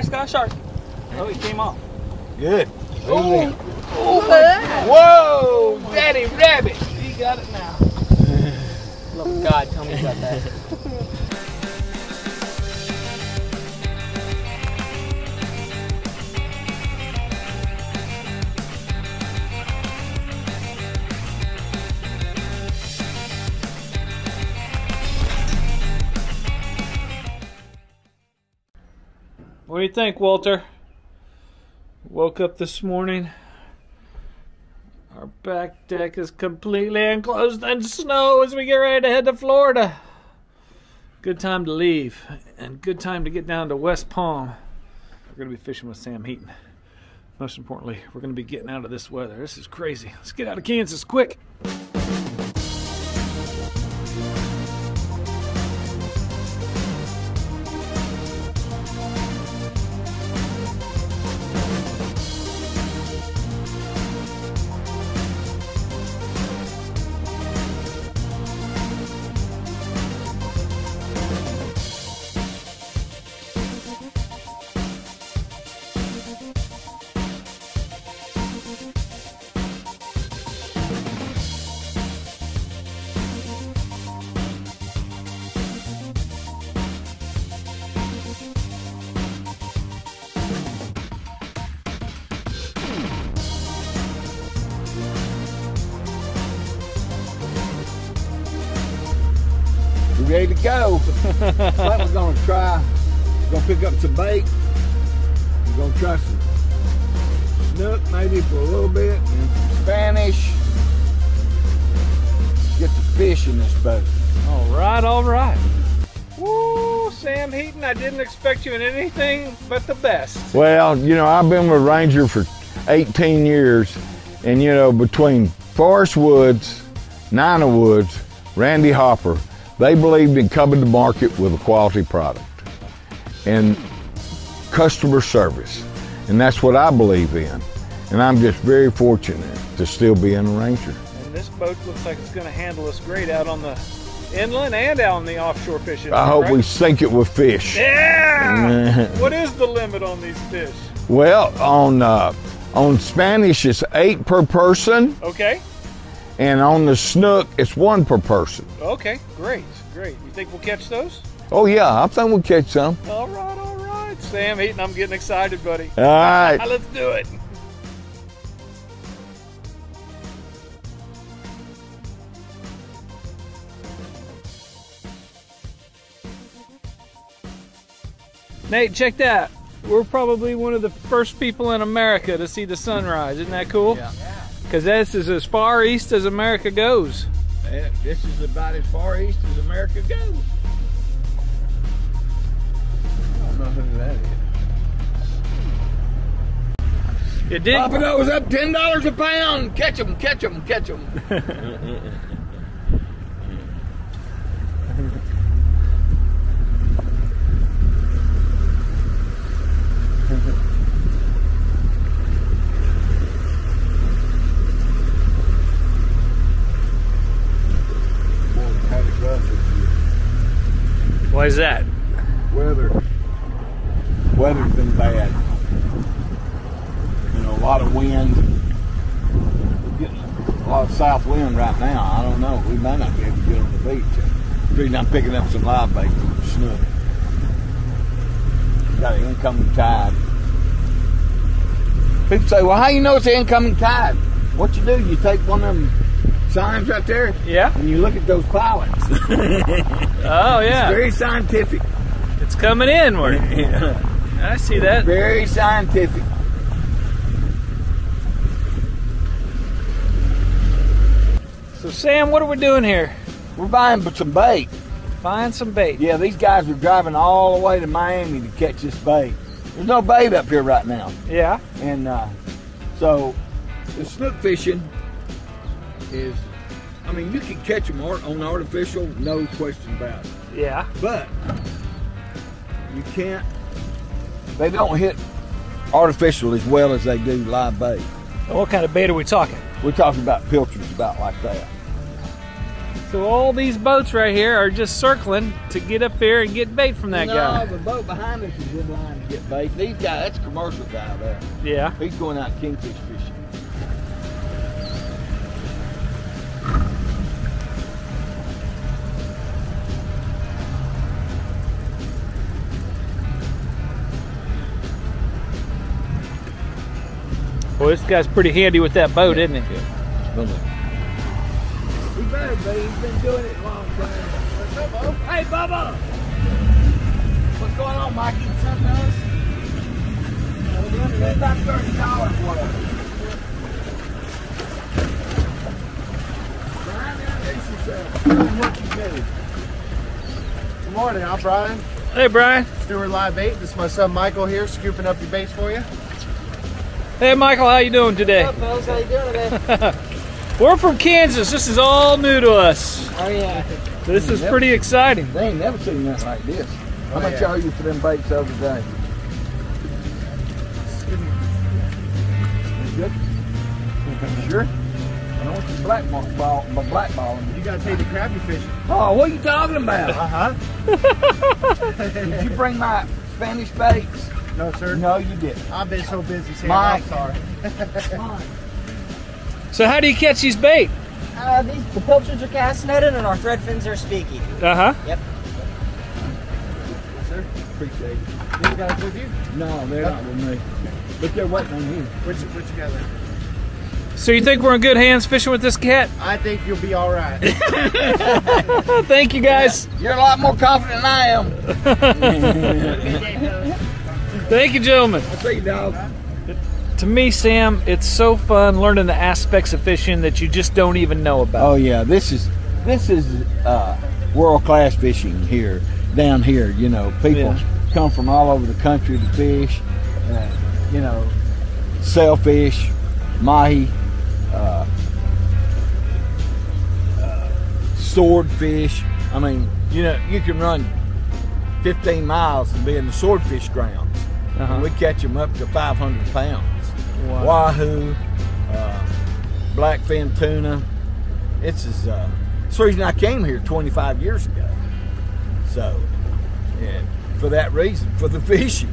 I just got a shark. Oh, he came off. Good. Oh, Whoa! Daddy Rabbit. He got it now. Love God, tell me about that. What do you think, Walter? Woke up this morning. Our back deck is completely enclosed in snow as we get ready to head to Florida. Good time to leave and good time to get down to West Palm. We're going to be fishing with Sam Heaton. Most importantly, we're going to be getting out of this weather. This is crazy. Let's get out of Kansas quick. We're gonna pick up some bait. We're gonna try some snook maybe for a little bit and some Spanish. Get the fish in this boat. All right, all right. Woo, Sam Heaton, I didn't expect you in anything but the best. Well, you know, I've been with Ranger for 18 years, and you know, between Forrest Woods, Nina Woods, Randy Hopper, they believed in coming to market with a quality product and customer service. And that's what I believe in. And I'm just very fortunate to still be in a Ranger. And this boat looks like it's going to handle us great out on the inland and out on the offshore fishing. I hope right? we sink it with fish. Yeah! what is the limit on these fish? Well, on uh, on Spanish it's eight per person, Okay, and on the snook it's one per person. okay, great, great. You think we'll catch those? Oh yeah, I think we'll catch some. All right, all right. Sam Heaton, I'm getting excited, buddy. All right. Let's do it. Nate, check that. We're probably one of the first people in America to see the sunrise. Isn't that cool? Yeah. Because this is as far east as America goes. This is about as far east as America goes. It did. Papados up ten dollars a pound. Catch them, catch them, catch them. Why is that? Weather. Weather's been bad. You know, a lot of wind. We're getting a lot of south wind right now. I don't know. We might not be able to get on the beach. The reason I'm picking up some live bait from the snook. Got an incoming tide. People say, well, how you know it's an incoming tide? What you do, you take one of them signs right there Yeah. and you look at those pilots. Oh, oh yeah. It's very scientific. It's coming inward. I see that. Very scientific. So Sam, what are we doing here? We're buying some bait. Buying some bait. Yeah, these guys are driving all the way to Miami to catch this bait. There's no bait up here right now. Yeah. And uh, so the snook fishing is, I mean, you can catch them on artificial, no question about it. Yeah. But you can't, they don't hit artificial as well as they do live bait. What kind of bait are we talking? We're talking about pilchards about like that. So all these boats right here are just circling to get up here and get bait from that no, guy. the boat behind us is in line to get bait. These guys, that's a commercial guy there. Yeah. He's going out kingfish fishing. Well, this guy's pretty handy with that boat, isn't he? He better be. He's been doing it a long time. What's up, Bo? Hey, Bubba! What's going on, Mikey? What's up, fellas? We're going to get about thirty dollars for it. Brian, introduce yourself. What you do. Good morning, I'm Brian, Hey, Brian. Stewart Live Bait. This is my son Michael here, scooping up your baits for you. Hey, Michael, how you doing today? What's up, fellas? How you doing today? We're from Kansas. This is all new to us. oh yeah. This is pretty exciting. They ain't never seen nothing like this. How Oh, much yeah. y'all you for them baits the other day? Good? Sure? I don't want you black ball, ball, black me. You gotta take the crappie fishing. Oh, what are you talking about? Uh huh. Did you bring my Spanish baits? No, sir. No, you didn't. I've been so busy, Sam. Mike. I'm sorry. So, how do you catch these bait? Uh, these the pilchards are cast netted and our thread fins are speaky. Uh huh. Yep. Sir, appreciate it. These guys with you? No, they're not with me. But they're waiting on you. What you put together? So, you think we're in good hands fishing with this cat? I think you'll be all right. Oh, thank you, guys. You're a lot more confident than I am. Thank you, gentlemen. I see, dog. To me, Sam, it's so fun learning the aspects of fishing that you just don't even know about. Oh yeah, this is this is uh, world class fishing here down here. You know, people Yeah. come from all over the country to fish. Uh, you know, sailfish, mahi, uh, uh, swordfish. I mean, you know, you can run 15 miles and be in the swordfish grounds. Uh-huh. And we catch them up to 500 pounds. Wow. Wahoo, uh, blackfin tuna. It's as, uh, it's the reason I came here 25 years ago. So, and for that reason, for the fishing.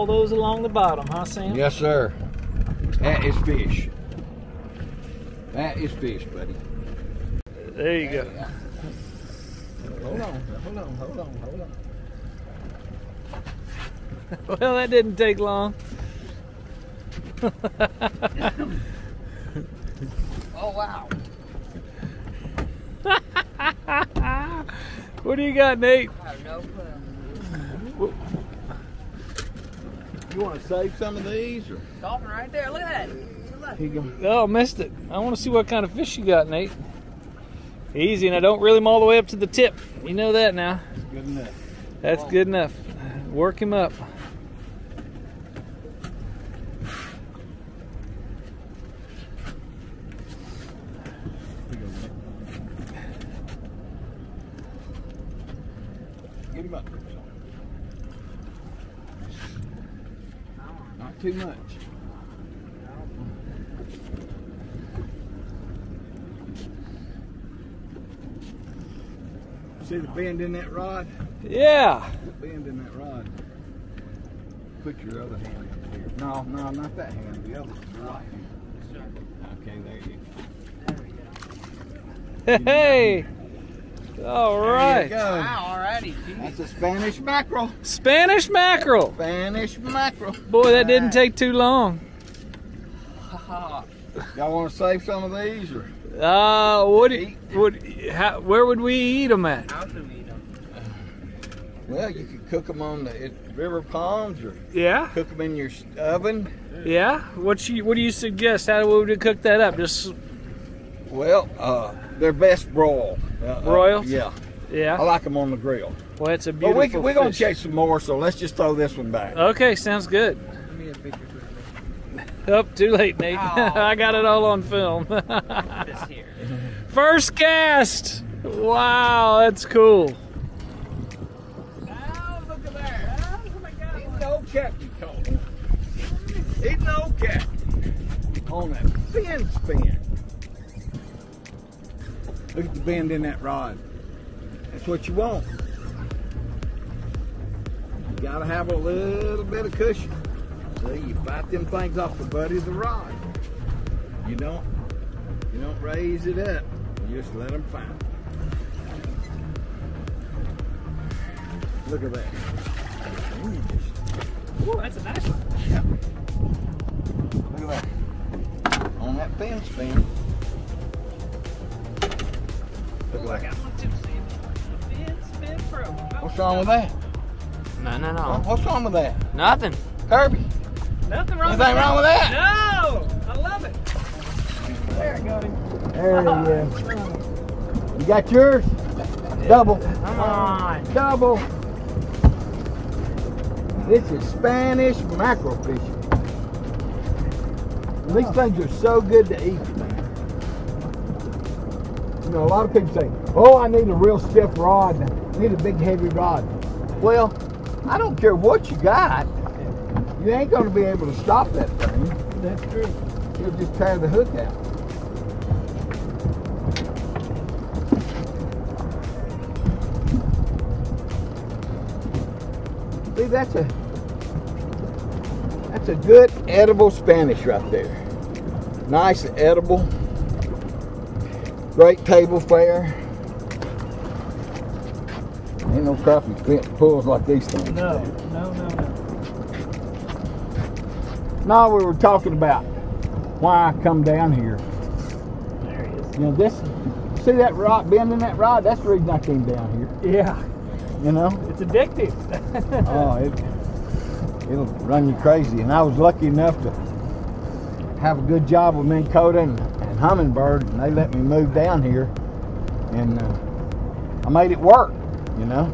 All those along the bottom, huh, Sam? Yes, sir. That is fish. That is fish, buddy. There you go. Hold on, hold on, hold on, hold on. Well, that didn't take long. Oh wow. What do you got, Nate? I have no clue. You want to save some of these? Or? Dolphin right there. Look at that. Look. Here you go. Oh, missed it. I want to see what kind of fish you got, Nate. Easy, and I don't reel him all the way up to the tip. You know that now. That's good enough. That's good enough. Work him up. Get him up. Not too much. See the bend in that rod? Yeah. The bend in that rod. Put your other hand in here. No, no, not that hand. The other one. the right hand. Okay, there you go. Hey. All There you go. Wow. Alrighty. That's a Spanish mackerel. Spanish mackerel. Spanish mackerel. Boy, that didn't take too long. Y'all want to save some of these or? Uh, what? do you- What? How, where would we eat them at? How can we eat them? Well, you could cook them on the river ponds or Yeah. cook them in your oven. Yeah. What you? What do you suggest? How would we cook that up? Just Well, uh, they're best broiled. Uh, uh, Broiled? yeah, I like them on the grill. Well, it's a But beautiful. we, we're gonna fish. catch some more, so let's just throw this one back. Okay, sounds good. Let me get a picture quickly. Up, too late, Nate. Oh. I got it all on film. First cast. Wow, that's cool. Oh, look at that. He's an old captain, Cole. He's an old captain. On that fin spin. Look at the bend in that rod. That's what you want. You gotta have a little bit of cushion. See, you bite them things off the butt of the rod. You don't, you don't raise it up. You just let them find it. Look at that. Ooh, that's a nice one. Look at that. On that fin spin. Spin pro. What's wrong with that? No, no, no. What's wrong with that? Nothing. Kirby, Nothing wrong anything wrong with that? No! I love it. There, I got him. There he is. You got yours? Double. Come on. Double. This is Spanish mackerel fishing. These things are so good to eat, man. You know, a lot of people say, oh, I need a real stiff rod. I need a big heavy rod. Well, I don't care what you got. You ain't going to be able to stop that thing. That's true. You'll just tear the hook out. See, that's a that's a good edible Spanish right there. Nice edible. Great table fare. Ain't no crappie fit pulls like these things. No, no, no, no. No, we were talking about why I come down here. There he is. You know, this, see that rod, bending that rod? That's the reason I came down here. Yeah, You know? it's addictive. Oh, it, it'll run you crazy. And I was lucky enough to have a good job with Minn Kota and Humminbird, and they let me move down here. And uh, I made it work, you know?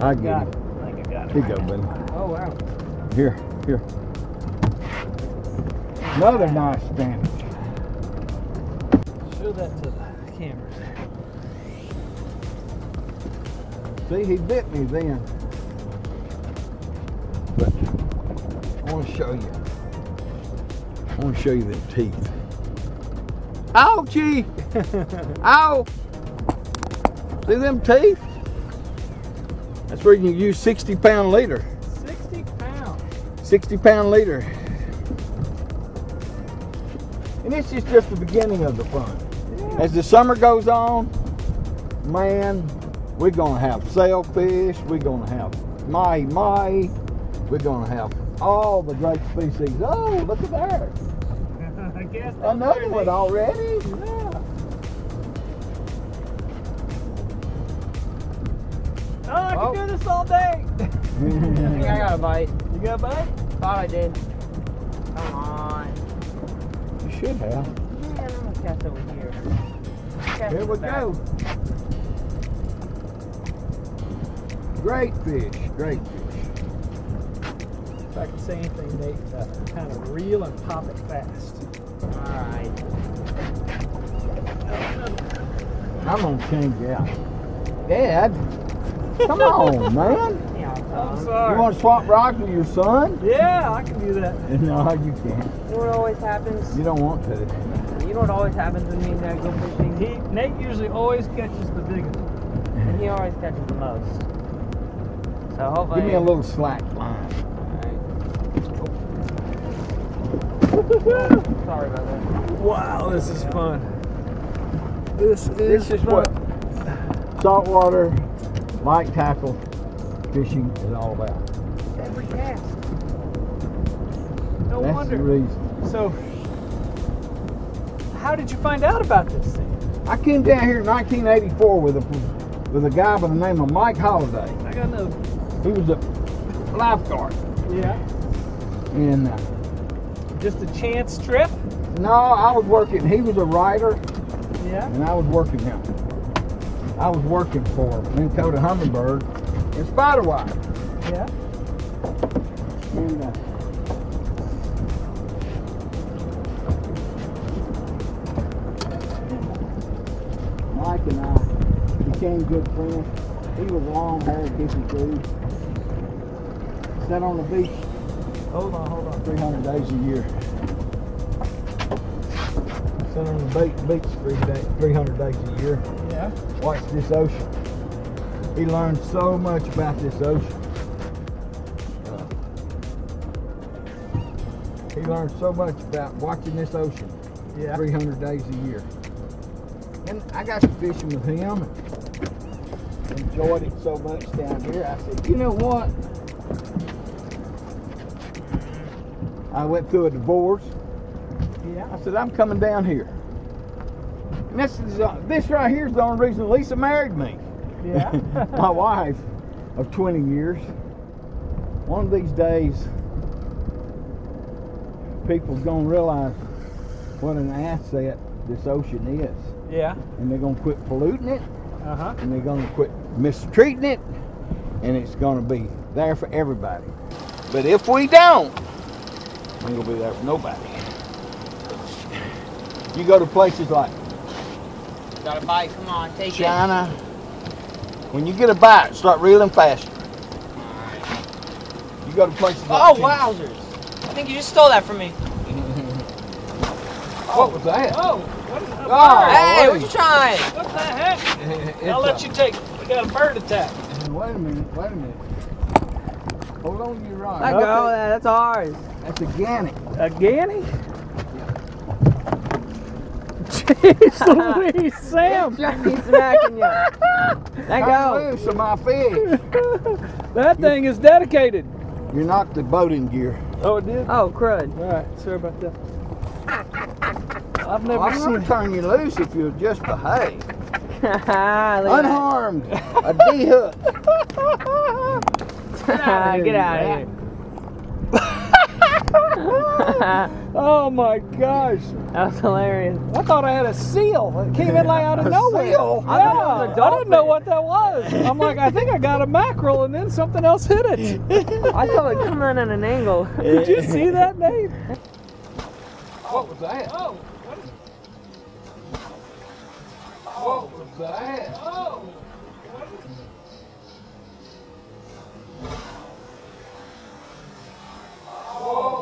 I get got it. it. I think I got it. Here you go, buddy. Oh, wow. Here, here. Another nice Spanish. Show that to the camera there. See, he bit me then. Want to show you. I want to show you them teeth. Ouchie! Ow! See them teeth? That's where you can use 60 pound leader. 60 pounds. 60 pound leader. And this is just the beginning of the fun. As the summer goes on, man, we're gonna have sailfish, we're gonna have mahi mahi, we're gonna have all the great species. Oh, look at there. I guess Another very one already. Yeah. Oh, I Oh. can do this all day. I think I got a bite. You got a bite? Thought I did. Come on. You should have. Yeah, I'm gonna cast over here. Cast Here we back. go. Great fish, great fish. If I can say anything, Nate, uh, kind of reel and pop it fast. Alright. I'm gonna change you out. Dad, come on, man. Yeah, I'm sorry. You want to swap rocks with your son? Yeah, I can do that. No, you can't. You know what always happens? You don't want to. You know what always happens when me and Dad go fishing? He, Nate usually always catches the biggest. And he always catches the most. So hopefully. Give me a little slack line. Alright. Sorry about that. Wow, this is fun. This is, This is what saltwater light tackle fishing is all about. Every cast. No That's wonder. the reason. So, how did you find out about this thing? I came down here in 1984 with a with a guy by the name of Mike Holliday. I got no. He was a lifeguard, Yeah in just a chance trip? No, I was working. He was a writer. Yeah. And I was working him. I was working for Minn Humminbird and Spiderweb. Yeah. And, uh, Mike and I became good friends. He was long-haired, hippie dude. Sat on the beach Hold on, hold on. 300 days a year. Sat on the beach, beach three day, 300 days a year. Yeah. Watch this ocean. He learned so much about this ocean. He learned so much about watching this ocean Yeah. 300 days a year. And I got to fishing with him enjoyed it so much down here. I said, you know what? I went through a divorce. Yeah. I said, I'm coming down here. And this, is, uh, this right here is the only reason Lisa married me. Yeah. My wife of 20 years. One of these days, people's going to realize what an asset this ocean is. yeah. And they're going to quit polluting it, Uh huh. and they're going to quit mistreating it, and it's going to be there for everybody. But if we don't, ain't going to be there for nobody. You go to places like Got a bite. Come on, take China. When you get a bite, start reeling faster. You go to places like Oh, wowzers. I think you just stole that from me. What was that? Oh, what is that? Oh, hey, what wait. you trying? What the heck? I'll let a- you take it. We got a bird attack. Wait a minute, wait a minute. Hold on to your right. Let go. That's ours. That's a ganny. A ganny? Jeez Louise, Sam. He's smacking you. Let Cut go. loose of my fish. That thing is dedicated. You're not the boating gear. Oh, it did? Oh, crud. All right, sorry about that. I've never I'm seen going to turn you loose if you'll just behave. Look at that. Unharmed. A D-hook. Get out of here. Oh my gosh. that was hilarious. I thought I had a seal. It came in like out of A nowhere. seal? Yeah, I thought it was a I didn't know what that was. I'm like, I think I got a mackerel, and then something else hit it. I saw it coming in at an angle. Did you see that, Nate? What was that? Oh, What was that? oh. Get him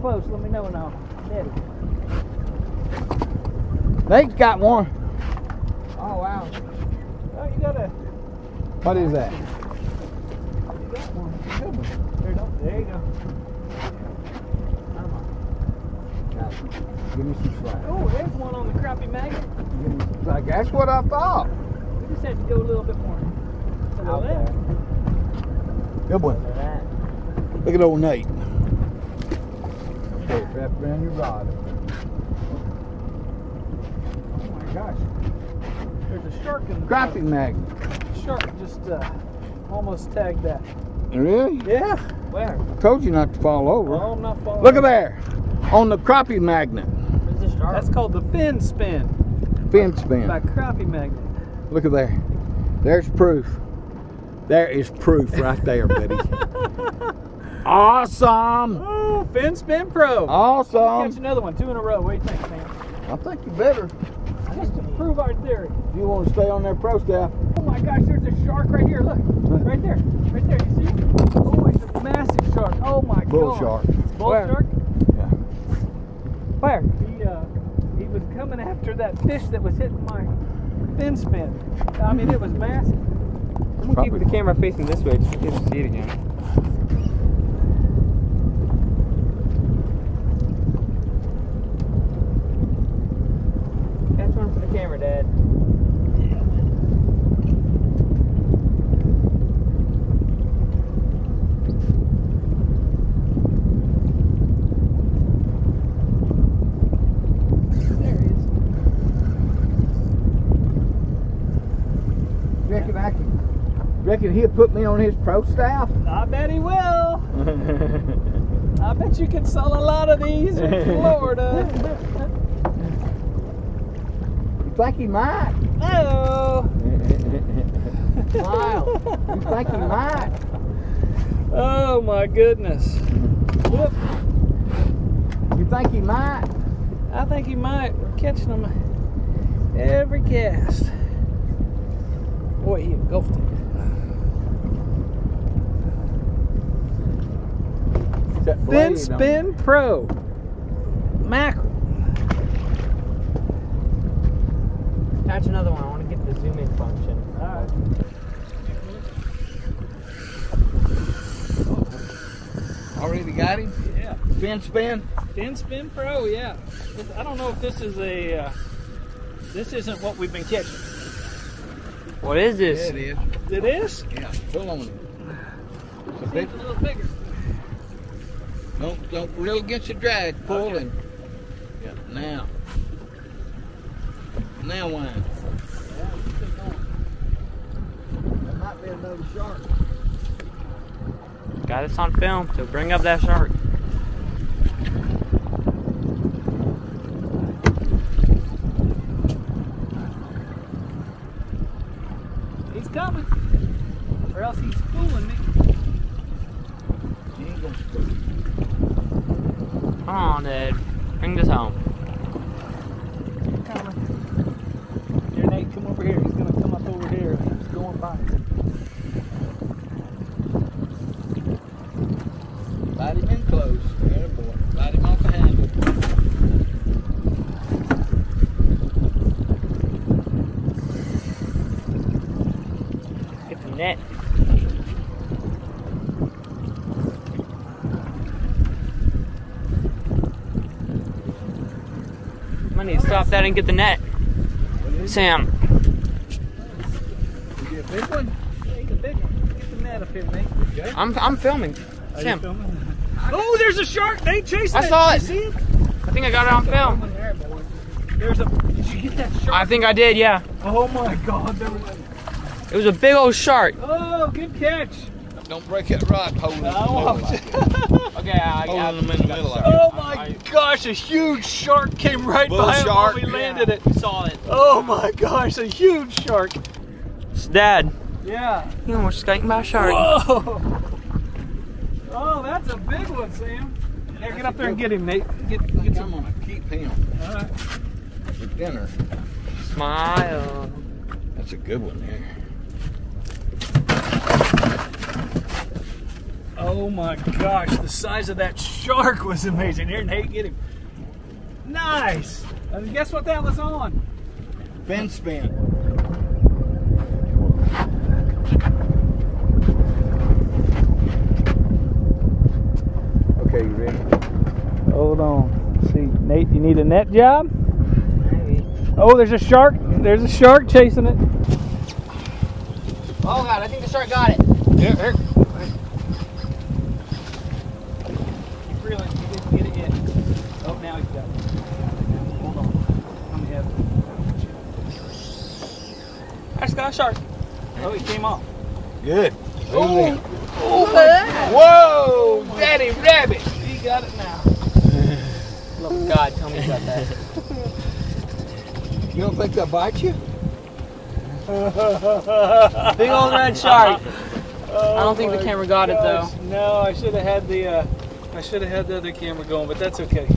close. Let me know and I'll net it. Nate's got one. Oh, wow. Oh, you got a. What is that? You got one. Good one. There, there you go. Give me some slack. Oh, there's one on the crappie magnet. Give me some slack. That's what I thought. We just had to go a little bit more. To the Out left. there. Good one. Look at that. Look at old Nate. Okay, around your rod. Oh my gosh. There's a shark in the Crappie magnet. Shark just uh, almost tagged that. Really? Yeah. Where? I told you not to fall over. Oh, I'm not following. Look at there. On the crappie magnet. Where's the shark? That's called the fin spin Fin spin. by crappie magnet. Look at there. There's proof. There is proof right there, buddy. awesome. Oh, fin spin pro. Awesome. Catch Awesome. another one, two in a row. What do you think, man? I think you better. Just to prove our theory. If you want to stay on that pro staff. Oh my gosh, there's a shark right here. Look, right there, right there. You see? Oh, it's a massive shark. Oh my Bull god. shark. Bull Where? shark. Yeah. Where? He uh, he was coming after that fish that was hitting my fin spin. I mean, it was massive. I'm gonna keep the camera facing this way just to see it again. Catch one for the camera, Dad. There he is. Reckon he'll put me on his pro staff? I bet he will. I bet you can sell a lot of these in Florida. You think he might? Oh. Wow. You think he might? Oh my goodness. Whoop. You think he might? I think he might. We're catching him every cast. Boy, he engulfed it. That Fin blade Spin Pro. Mackerel. Catch another one. I want to get the zoom in function. All right. Already got him? Yeah. Fin spin? Fin Spin Pro, yeah. I don't know if this is a. Uh, this isn't what we've been catching. What is Yeah, this? it is. It is? Yeah, pull on it. It's a big, a little bigger. Don't, don't reel against the drag. Pull Okay. and. Yeah, now. Now wind. That might be another shark. Got us on film, so bring up that shark. He's coming. Or else he's fooling me. He ain't gonna spook. On, Dad. Bring this home. coming. Here, Nate, come over here. He's gonna come up over here. He's going by. Bite him in close. There, boy. Bite him off the handle. Get the net. I need to stop that and get the net. Sam, a big one? Yeah, a big one. Get the net up here, Nate. Okay. I'm I'm filming. Are Sam, filming? Oh, there's a shark! Nate, chasing I saw it. You see it? I think I got it on film. There's a. Did you get that shark? I think I did, yeah. Oh my God! There was. It was a big old shark. Oh, good catch. Don't break that rod hole in the middle. Okay, I, got in them in the middle. like Oh my I- gosh! A huge shark came right Bull behind shark. when we landed it. saw it. Oh my gosh! A huge shark. It's Dad. Yeah. You almost got my shark. Whoa! Oh, that's a big one, Sam. Here, get up there and get him, Nate. Get, that. get I'm some. gonna keep him All right. for dinner. Smile. That's a good one there. Oh my gosh, the size of that shark was amazing. Here, Nate, get him. Nice. And guess what that was on? Fin spin. Okay, you ready? Hold on. See, Nate, you need a net job? Maybe. Oh, there's a shark. There's a shark chasing it. Oh God, I think the shark got it. Yeah, there. Keep reeling. He didn't get it yet. Oh, now he's got. Hold on. Let me have it. I just got a shark. Oh, he came off. Good. Oh, Whoa! Daddy rabbit! he got it now. Look, God, tell me about that. You don't think they'll bite you? Big old red shark. Oh I don't think the camera got it, though. No, I should have had the uh, I should have had the other camera going, but that's okay.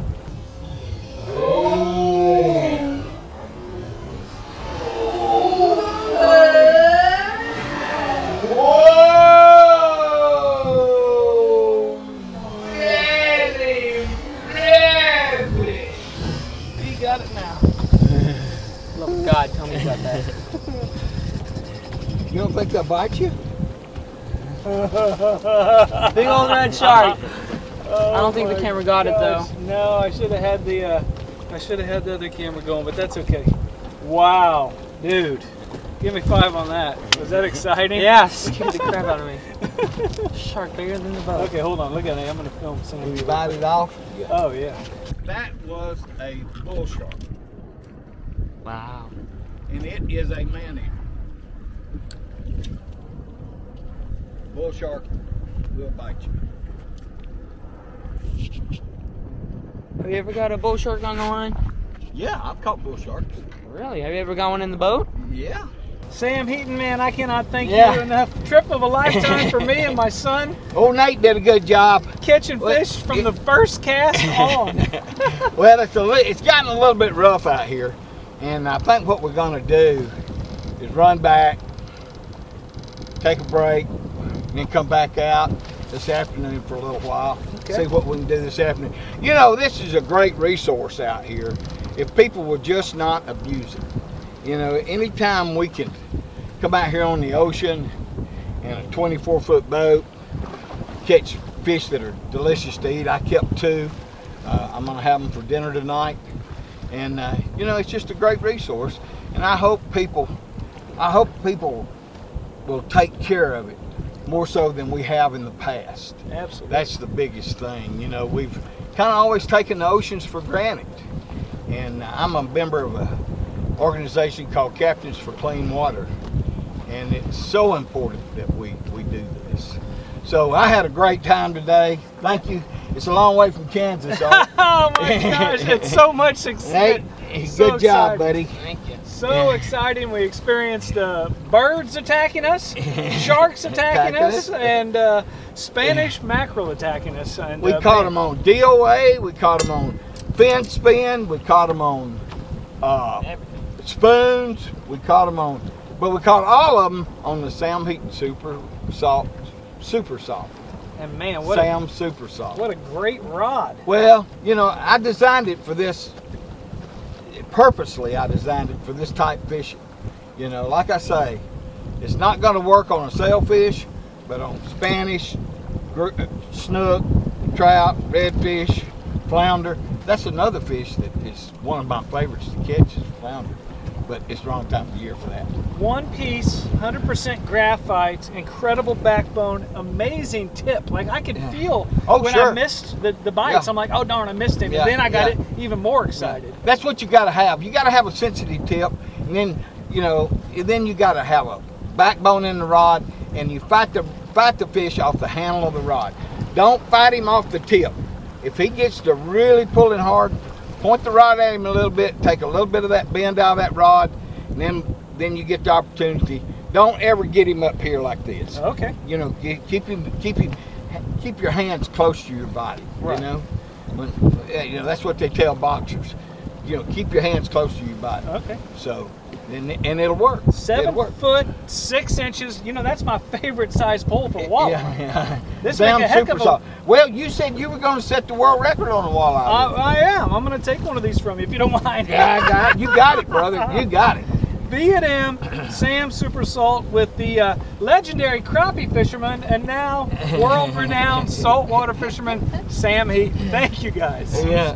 Tell me about that. You don't think they'll bite you? Big old red shark. I don't think the camera got it, though. No, I should have had the uh, I should have had the other camera going, but that's okay. Wow, dude, give me five on that. Was that exciting? Yeah, scared the crap out of me. Shark bigger than the boat. Okay, hold on. Look at it. I'm gonna film some Will of you you. bite it off? Oh yeah. That was a bull shark, Wow. And it is a man eater. bull shark will bite you. Have you ever got a bull shark on the line? Yeah, I've caught bull sharks. Really? Have you ever got one in the boat? Yeah. Sam Heaton, man, I cannot thank Yeah. you enough. Trip of a lifetime for me and my son. Old Nate did a good job. Catching Well, fish from it- the first cast on. Well, it's a it's gotten a little bit rough out here, and I think what we're gonna do is run back, take a break, and then come back out this afternoon for a little while. Okay. See what we can do this afternoon. You know, this is a great resource out here if people will just not abuse it. You know, anytime we can come out here on the ocean in a 24 foot boat, catch fish that are delicious to eat. I kept two. Uh, I'm gonna have them for dinner tonight, and uh, you know it's just a great resource. And I hope people, I hope people will take care of it more so than we have in the past. Absolutely. That's the biggest thing. You know, we've kind of always taken the oceans for granted. And I'm a member of a organization called Captains for Clean Water. And it's so important that we, we do this. So I had a great time today. Thank you. It's a long way from Kansas. so- oh my gosh, it's so much success. Hey, So good job, exciting. buddy. Thank you. So exciting. We experienced uh, birds attacking us, sharks attacking Attacking us, us. and uh, Spanish mackerel attacking us. And, We uh, caught man, them on DOA. We caught them on fin spin. We caught them on uh, spoons. We caught them on, but we caught all of them on the Sam Heaton Super Salt, Super soft. And man, what a, Sam Super Salt. what a great rod. Well, you know, I designed it for this. Purposely, I designed it for this type fishing. You know, like I say, it's not going to work on a sailfish, but on Spanish, gr- uh, snook, trout, redfish, flounder. That's another fish that is one of my favorites to catch is flounder, but it's the wrong time of year for that. One piece, 100% graphite, incredible backbone, amazing tip. Like I could Yeah. feel Oh, when sure. I missed the, the bites. Yeah. I'm like, oh darn, I missed him. Yeah, then I got it even more excited. That's what you got to have. You got to have a sensitive tip, and then you know, and then you got to have a backbone in the rod, and you fight the fight the fish off the handle of the rod. Don't fight him off the tip. If he gets to really pulling hard, point the rod at him a little bit, take a little bit of that bend out of that rod, and then then you get the opportunity. Don't ever get him up here like this. Okay. You know, keep him keep him keep your hands close to your body. Right. You know, when, you know that's what they tell boxers. You know, keep your hands close to your body. Okay. So, and, and it'll work. Seven it'll work. foot, six inches. You know, that's my favorite size pole for walleye. Yeah, yeah. This make a heck Super of a- Soft. Well, you said you were going to set the world record on a walleye. I. I am. I'm going to take one of these from you if you don't mind. yeah, I got it. You got it, brother. You got it. B'nM Sam Super Salt with the uh, legendary crappie fisherman and now world-renowned saltwater fisherman Sam Heat. Thank you guys. Yeah.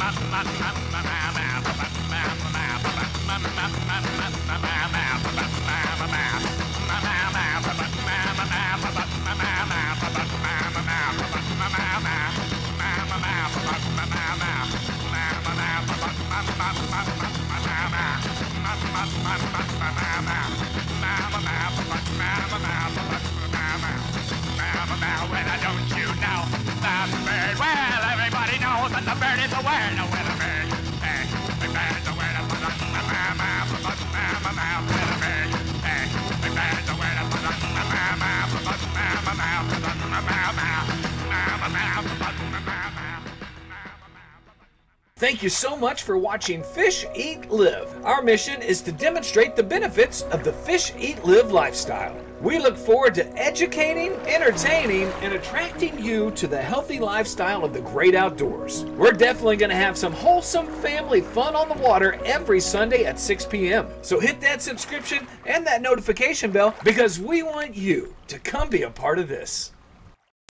Well, don't you know the bird? Well, Thank you so much for watching Fish Eat Live. Our mission is to demonstrate the benefits of the Fish Eat Live lifestyle. We look forward to educating, entertaining, and attracting you to the healthy lifestyle of the great outdoors. We're definitely going to have some wholesome family fun on the water every Sunday at 6 p.m. So hit that subscription and that notification bell because we want you to come be a part of this.